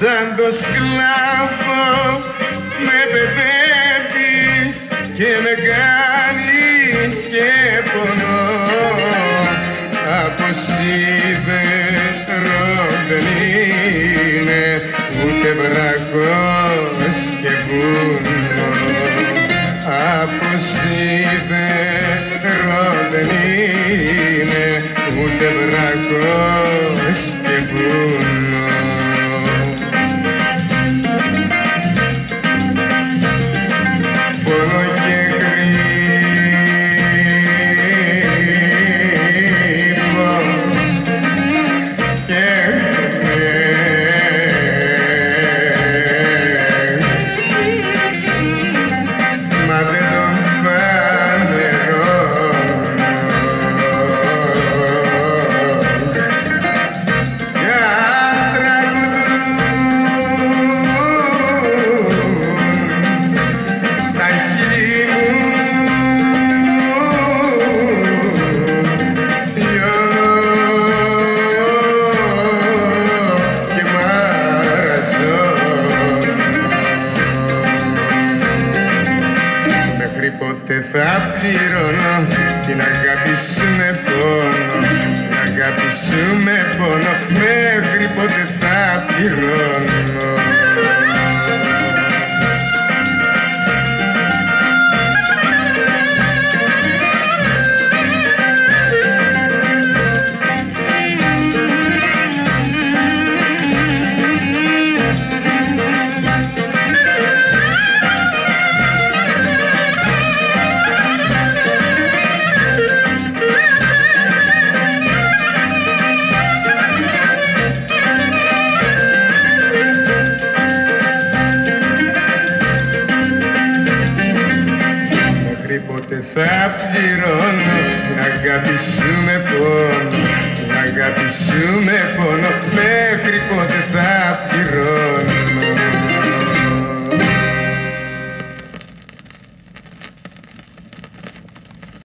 σαν το σκλάβο με παιδεύεις και με κάνεις και πονώ. Από σίδερο θα πληρώνω την αγάπη σου με πόνο Την αγάπη σου με πόνο Μέχρι πότε θα πληρώνω να αγαπησούμε πόνο, να αγαπησούμε πόνο.